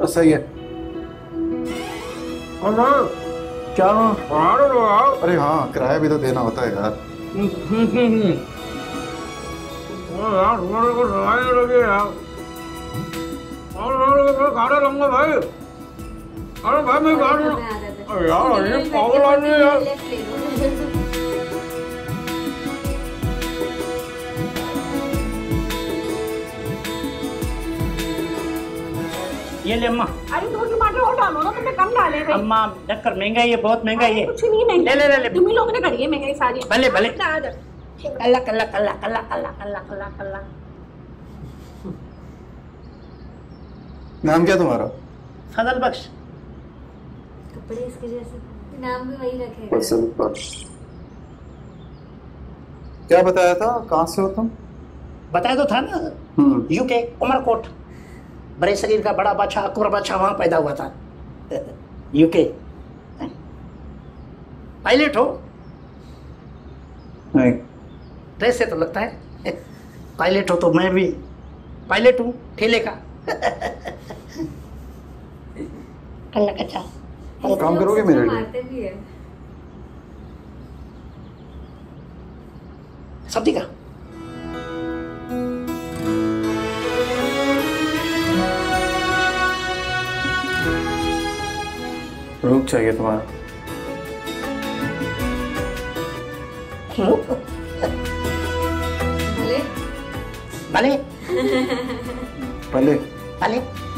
बस सही है। क्या अरे हाँ किराया भी तो देना होता है यार। भाई। अरे भाई मैं यार ये पागल आदमी यार। ये ले अम्मा। अरे दो टमाटर और डालो ना तुमने कम डाले थे। अम्मा डक्कर महँगा है ये बहुत महँगा है। ये कुछ नहीं नहीं। ले ले ले ले। तुम ही लोगों ने करी है महँगाई सारी। भले भले। कल्ला कल्ला कल्ला कल्ला कल्ला कल्ला कल्ला कल्ला कल्ला। नाम क्या तुम्हारा? फजल बख्श। कपड़े इसके जैसे। नाम भी वही रखे फजल बख्श। क्या बताया था? कहाँ से हो तुम? बताया तो था ना। यूके उमरकोट। बड़े शरीर का बड़ा बादशाह अकबर बादशाह वहाँ पैदा हुआ था। यूके पायलट हो। नहीं। ड्रेस से तो लगता है। पायलट हो तो मैं भी पायलट हूँ ठेले का। कल्ला कच्चा। काम करोगे मेरे लिए? है। सब्ज़ी का। रूप चाहिए तुम्हारा। भले। भले। पहले भले।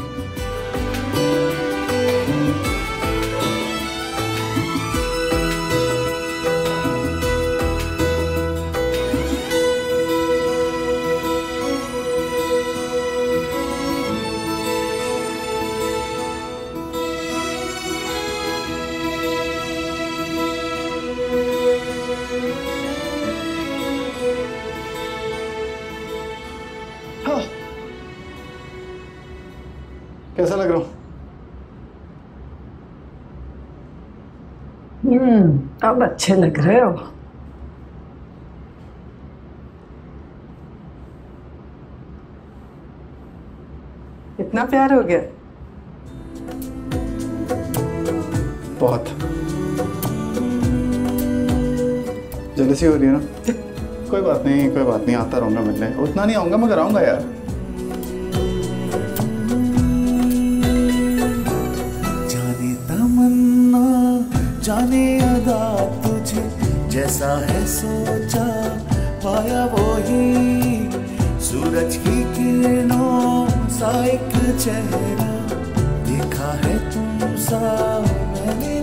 कैसा लग रहा हूँ? हम्म अब अच्छे लग रहे हो। इतना प्यार हो गया? बहुत। जलसी हो रही है ना? कोई बात नहीं कोई बात नहीं आता रहूँगा मिलने उतना नहीं आऊँगा मगर आऊँगा यार। जाने अदा तुझे। जैसा है सोचा, पाया वो ही सूरज की किरणों सा एक चेहरा। देखा है तुम सा, मैंने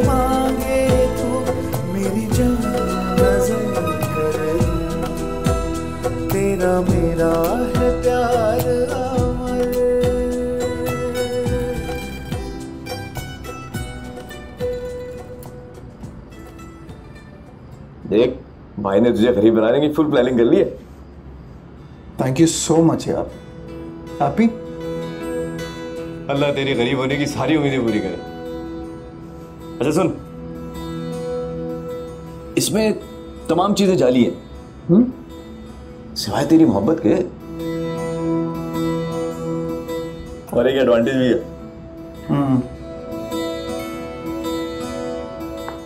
मांगे तू मेरी जान नज़र कर। तेरा मेरा है प्यार अमर। देख भाई ने तुझे गरीब बनाने की फुल प्लानिंग कर ली है। थैंक यू सो मच यार। हैप्पी अल्लाह तेरी गरीब होने की सारी उम्मीदें पूरी करे। अच्छा सुन। इसमें तमाम चीज़ें जाली हैं। सिवाय तेरी मोहब्बत के। और एक एडवांटेज भी है।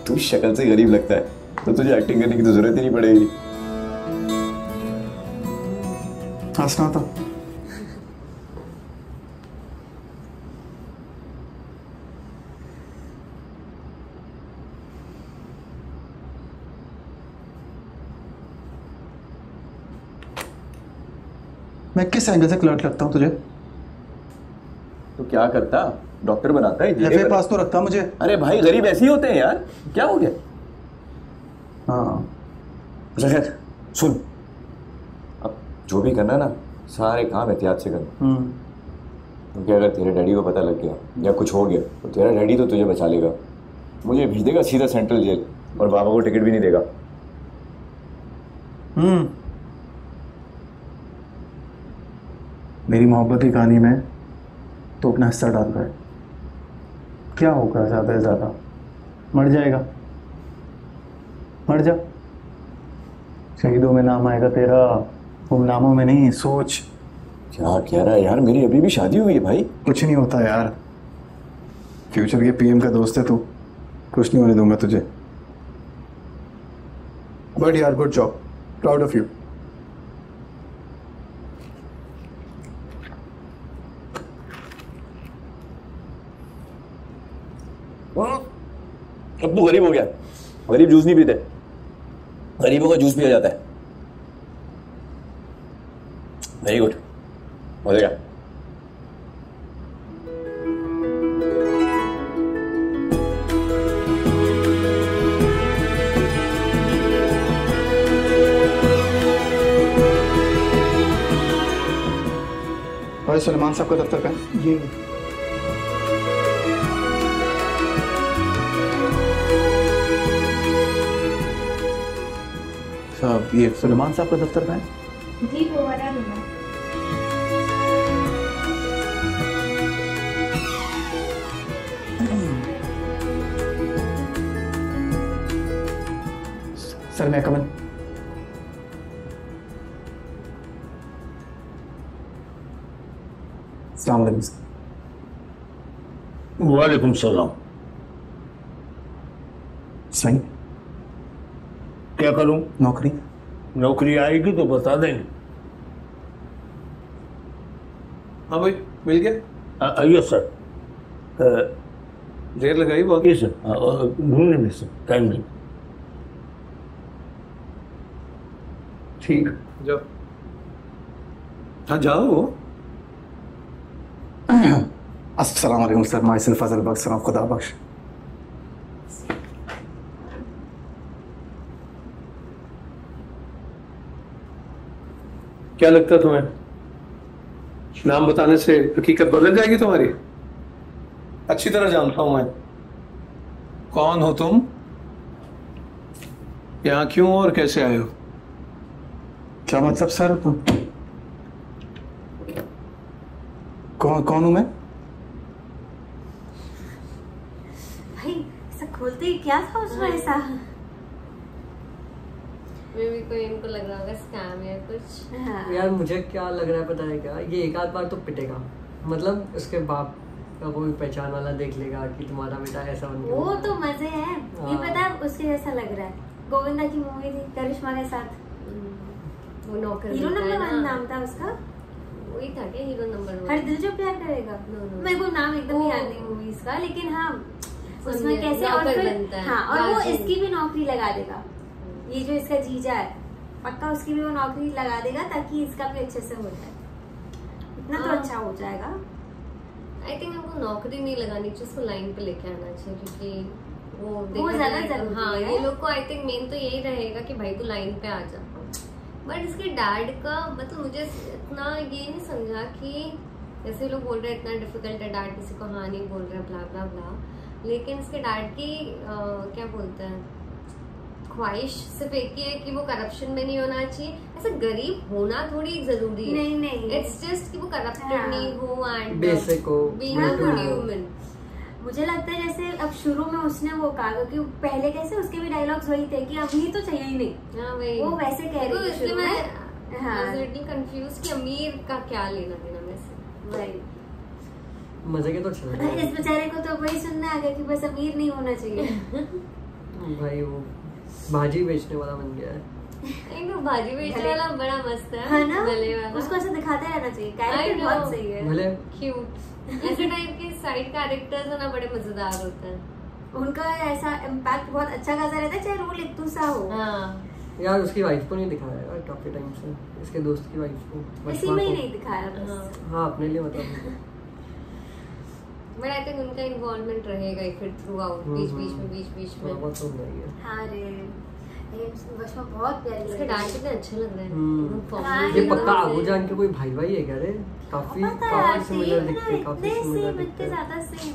तू शक्ल से गरीब लगता है तो तुझे एक्टिंग करने की तो ज़रूरत ही नहीं पड़ेगी। हंसना था मैं किस एंगल से क्लर्ट लगता हूँ तुझे? तो क्या करता? डॉक्टर बनाता है एफ़ engineer पास तो रखता मुझे। अरे भाई गरीब ऐसे ही होते हैं यार। क्या हो गया? हाँ। अच्छा सुन। अब जो भी करना ना सारे काम एहतियात से करना हम्म। क्योंकि अगर तेरे डैडी को पता लग गया या कुछ हो गया तो तेरा डैडी तो तुझे बचा लेगा। मुझे भेज देगा सीधा सेंट्रल जेल और बाबा को टिकट भी नहीं देगा। हम्म। मेरी मोहब्बत की कहानी में तो अपना हिस्सा डाल रहा है। क्या होगा ज़्यादा से ज़्यादा? मर जाएगा। मर जा। शहीदों में नाम आएगा तेरा गुमनामों में नहीं सोच। क्या कह रहा है यार? मेरी अभी भी शादी हुई है भाई। कुछ नहीं होता यार। फ्यूचर के पीएम का दोस्त है तू। कुछ नहीं होने दूँगा तुझे। बट यार good job. Proud of you. अब तू गरीब हो गया। गरीब जूस नहीं पीते। गरीबों का जूस पिया जाता है। वेरी गुड हो जाएगा सलमान साहब का दफ्तर का ये साहब ये सलमान साहब का दफ्तर है? जी वो सर मैं कमन वालेकुम सलाम। सही। क्या करूँ? नौकरी। नौकरी आएगी तो बता देंगे। हाँ भाई मिल गया? आइए सर। देर लगाई बहुत? सर। ढूँढने में सर टाइम नहीं। ठीक। जाओ। हाँ जाओ अस्सलाम वालेकुम सर माई सिल्फ फजल बख्श खुदा बख्श। क्या लगता है तुम्हें? नाम बताने से हकीकत बदल जाएगी तुम्हारी। अच्छी तरह जानता हूँ मैं। कौन हो तुम? यहाँ क्यों और कैसे आए हो? क्या मतलब सर? तुम कौन कौन हूँ मैं? भाई ऐसा खोलते ही क्या था उसमें ऐसा? मे कोई इनको लग रहा होगा स्कैम या कुछ। हाँ। यार मुझे क्या लग रहा है पता है क्या? ये एक आध बार तो पिटेगा। मतलब उसके बाप का कोई पहचान वाला देख लेगा कि तुम्हारा बेटा ऐसा बन वो तो मज़े है। ये हाँ। पता है उसके जैसा लग रहा है। गोविंदा की मूवी थी करिश्मा के साथ। वो नौकर हीरो नंबर ना। वन नाम था उसका? वही था क्या हीरो नंबर वन? हर दिल जो प्यार करेगा। No, no. मेरे को नाम एकदम वो- याद नहीं मूवीज़ का लेकिन हाँ उसमें कैसे और फिर हाँ। और वो इसकी भी नौकरी लगा देगा। ये जो इसका जीजा है पक्का उसकी भी वो नौकरी लगा देगा ताकि इसका भी अच्छे से हो जाए। इतना तो हाँ। अच्छा हो जाएगा। आई थिंक हमको नौकरी नहीं लगानी चाहिए उसको लाइन पे लेके आना चाहिए क्योंकि वो देखा ज़्यादा ज़रूरी हाँ है। ये लोग को आई थिंक मेन तो यही रहेगा कि भाई तू लाइन पे आ जा। बट इसके डैड का मतलब मुझे इतना ये नहीं समझा कि जैसे लोग बोल रहे हैं इतना डिफ़िकल्ट है डैड किसी को हाँ नहीं बोल रहे ब्ला ब्ला ब्ला लेकिन इसके डैड की अ, क्या बोलते हैं? ख्वाहिश सिर्फ़ एक ही है कि वो करप्शन में नहीं होना चाहिए। ऐसा गरीब होना थोड़ी ज़रूरी है। नहीं नहीं। इट्स जस्ट कि वो करप्टेड हाँ। नहीं हो एंड Basic हो, बीइंग अ गुड ह्यूमन मुझे लगता है जैसे अब शुरू में उसने वो कहा क्योंकि पहले कैसे उसके भी डायलॉग्स वही थे कि अमीर तो चाहिए ही नहीं। हाँ वही। वो वैसे कह रही थी इसलिए शुरू मैं। हाँ। कंफ्यूज कि अमीर का क्या लेना देना में से वही। मज़े के तो चल रहे इस बेचारे को तो वही सुनना आ गया कि बस अमीर नहीं होना चाहिए। भाई वो। भाजी बेचने वाला बन गया है। एक तो भाजी बेचने वाला बड़ा मस्त है है ना? भले वाला। उसको ऐसा दिखाते रहना चाहिए। कैरेक्टर बहुत सही है। भले। क्यूट ऐसे टाइप के साइड कैरेक्टर्स ना बड़े मज़ेदार होते हैं। उनका ऐसा इम्पैक्ट बहुत अच्छा खासा रहता है चाहे रोल इतू सा हो। हाँ। यार उसकी वाइफ को नहीं दिखाया यार काफ़ी टाइम से। इसके दोस्त की वाइफ को। इसी में ही नहीं दिखाया हाँ। हाँ अपने लिए मतलब। बट आई थिंक उनका इन्वॉल्वमेंट रहेगा ही फिर थ्रू आउट बीच बीच में बीच बीच में। बहुत तो होना ही। है हाँ रे वशमा बहुत प्यारी इसके। डैड कितने अच्छे लग रहे हैं। हम्म। हाँ, ये पक्का। आगू जान के कोई भाई भाई है क्या रे? काफ़ी काफ़ी सिमिलर दिखते हैं, काफ़ी सिमिलर दिखते इतने हैं। ज़्यादा सेम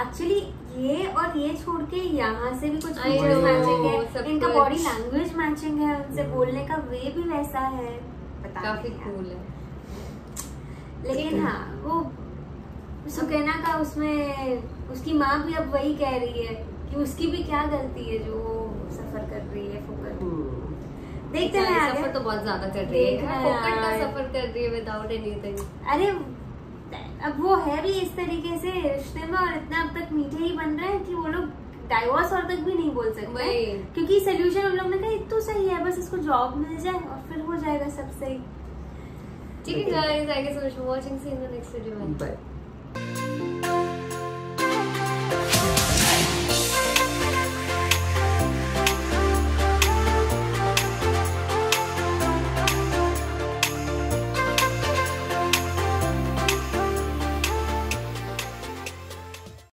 एक्चुअली ये और ये छोड़ के यहाँ से भी कुछ मैचिंग है। इनका बॉडी लैंग्वेज मैचिंग है उनसे बोलने का वे भी वैसा है। काफ़ी कूल है। लेकिन हाँ वो सुकैना का उसमें उसकी माँ भी अब वही कह रही है कि उसकी भी क्या गलती है जो वो सफ़र कर रही है फोकट। हम्म। देखते हैं सफ़र तो बहुत ज़्यादा कर रही है। फोकट का सफ़र कर रही है विदाउट एनीथिंग अरे अब वो है भी इस तरीके से रिश्ते में और इतना अब तक मीठे ही बन रहे हैं कि वो लोग डाइवोर्स और तक भी नहीं बोल सकते। क्योंकि सोल्यूशन उन लोग ने कहा तो सही है बस इसको जॉब मिल जाए और फिर हो जाएगा सब सही। ठीक है guys I guess watching see in the next video bye Thank you.